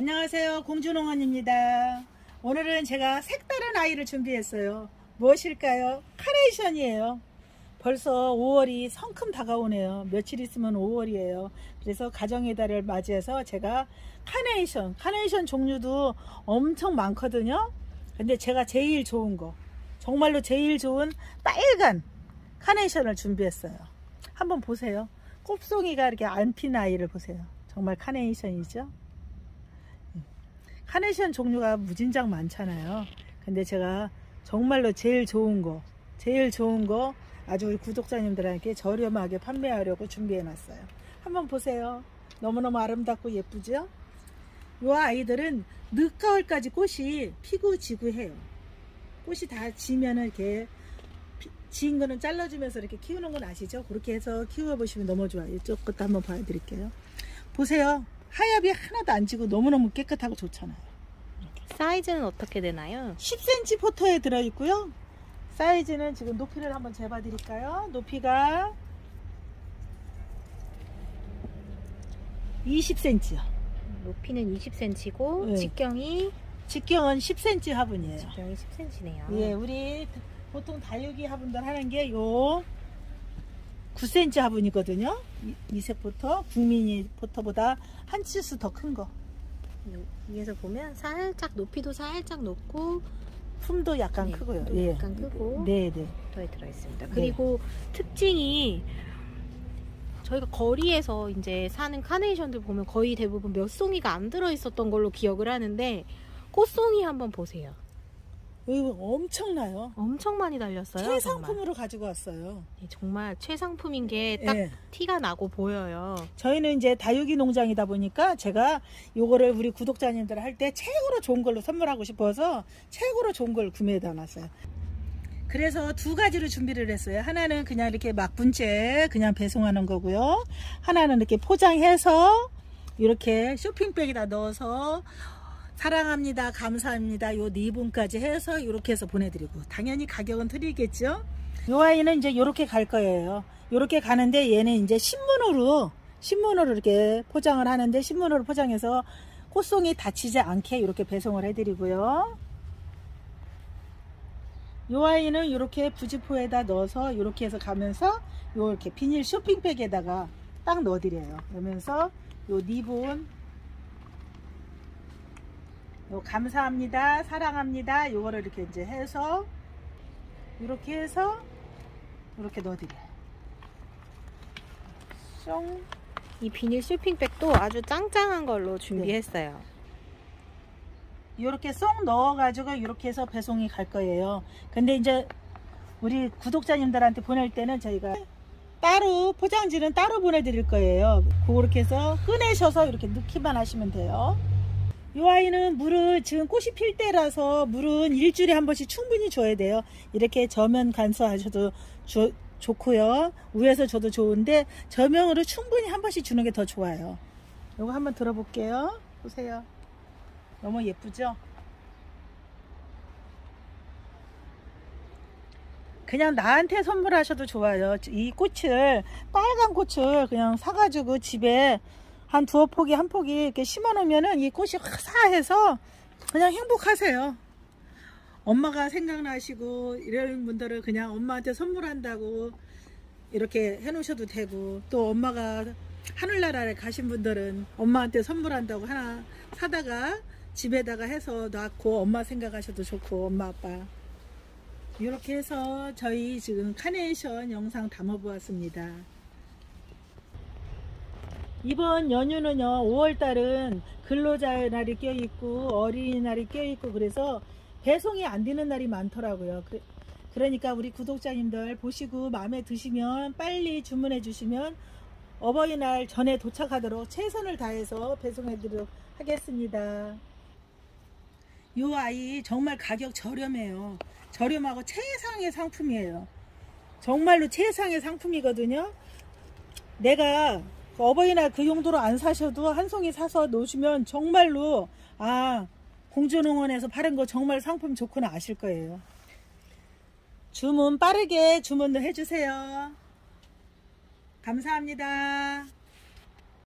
안녕하세요. 공주농원입니다. 오늘은 제가 색다른 아이를 준비했어요. 무엇일까요? 카네이션이에요. 벌써 5월이 성큼 다가오네요. 며칠 있으면 5월이에요. 그래서 가정의 달을 맞이해서 제가 카네이션 카네이션 종류도 엄청 많거든요. 근데 제가 제일 좋은 거 정말로 제일 좋은 빨간 카네이션을 준비했어요. 한번 보세요. 꼽송이가 이렇게 안 핀 아이를 보세요. 정말 카네이션이죠 카네이션 종류가 무진장 많잖아요. 근데 제가 정말로 제일 좋은 거 제일 좋은 거 아주 우리 구독자님들에게 저렴하게 판매하려고 준비해 놨어요. 한번 보세요. 너무너무 아름답고 예쁘죠? 이 아이들은 늦가을까지 꽃이 피고 지고 해요. 꽃이 다 지면은 이렇게 지인 거는 잘라주면서 이렇게 키우는 건 아시죠? 그렇게 해서 키워보시면 너무 좋아요. 이쪽 것도 한번 보여드릴게요. 보세요 하엽이 하나도 안 지고 너무너무 깨끗하고 좋잖아요. 사이즈는 어떻게 되나요? 10cm 포터에 들어있고요. 사이즈는 지금 높이를 한번 재봐 드릴까요? 높이가 20cm요. 높이는 20cm고 네. 직경이 직경은 10cm 화분이에요. 직경이 10cm네요. 예, 우리 보통 다육이 화분들 하는 게 요 9cm 화분이거든요. 이색 포터, 국민이 포터보다 한 치수 더 큰 거. 위에서 보면 살짝 높이도 살짝 높고 품도 약간 네, 크고요. 또 예. 약간 크고 네, 네. 더에 들어 있습니다. 그리고 특징이 저희가 거리에서 이제 사는 카네이션들 보면 거의 대부분 몇 송이가 안 들어 있었던 걸로 기억을 하는데 꽃송이 한번 보세요. 이거 엄청나요. 엄청 많이 달렸어요. 최상품으로 정말. 가지고 왔어요. 네, 정말 최상품인 게딱 예. 티가 나고 보여요. 저희는 이제 다육이 농장이다 보니까 제가 요거를 우리 구독자님들 할 때 최고로 좋은 걸로 선물하고 싶어서 최고로 좋은 걸 구매해 놨어요. 그래서 두 가지로 준비를 했어요. 하나는 그냥 이렇게 막 분째 그냥 배송하는 거고요. 하나는 이렇게 포장해서 이렇게 쇼핑백에다 넣어서 사랑합니다 감사합니다 요 네 분까지 해서 이렇게 해서 보내드리고. 당연히 가격은 틀리겠죠? 요 아이는 이제 이렇게 갈 거예요. 이렇게 가는데 얘는 이제 신문으로 신문으로 이렇게 포장을 하는데 신문으로 포장해서 꽃송이 다치지 않게 이렇게 배송을 해드리고요. 요 아이는 이렇게 부지포에다 넣어서 이렇게 해서 가면서 요렇게 비닐 쇼핑백에다가 딱 넣어드려요. 그러면서 요 니본 요 감사합니다 사랑합니다 요거를 이렇게 이제 해서 이렇게 해서 이렇게 넣어드려요. 이 비닐 쇼핑백도 아주 짱짱한 걸로 준비했어요. 네. 이렇게 쏙 넣어 가지고 이렇게 해서 배송이 갈 거예요. 근데 이제 우리 구독자님들한테 보낼 때는 저희가 따로 포장지는 따로 보내드릴 거예요. 그렇게 해서 꺼내셔서 이렇게 넣기만 하시면 돼요 이 아이는 물을 지금 꽃이 필 때라서 물은 일주일에 한 번씩 충분히 줘야 돼요. 이렇게 저면 간수하셔도 주, 좋고요. 위에서 줘도 좋은데 저명으로 충분히 한 번씩 주는 게 더 좋아요. 이거 한번 들어볼게요. 보세요. 너무 예쁘죠? 그냥 나한테 선물하셔도 좋아요. 이 꽃을 빨간 꽃을 그냥 사가지고 집에 한 두어 포기 한 포기 이렇게 심어 놓으면은 이 꽃이 화사해서 그냥 행복하세요. 엄마가 생각나시고 이런 분들은 그냥 엄마한테 선물한다고 이렇게 해 놓으셔도 되고 또 엄마가 하늘나라에 가신 분들은 엄마한테 선물한다고 하나 사다가 집에다가 해서 놨고 엄마 생각하셔도 좋고 엄마 아빠. 이렇게 해서 저희 지금 카네이션 영상 담아 보았습니다 이번 연휴는요 5월달은 근로자의 날이 껴있고 어린이날이 껴있고 그래서 배송이 안 되는 날이 많더라고요. 그러니까 우리 구독자님들 보시고 마음에 드시면 빨리 주문해 주시면 어버이날 전에 도착하도록 최선을 다해서 배송해 드리도록 하겠습니다. 이 아이 정말 가격 저렴해요. 저렴하고 최상의 상품이에요. 정말로 최상의 상품이거든요. 내가 그 어버이날 그 용도로 안 사셔도 한 송이 사서 놓으시면 정말로 아 공주농원에서 파는 거 정말 상품 좋구나 아실 거예요. 주문 빠르게 주문을 해주세요. 감사합니다.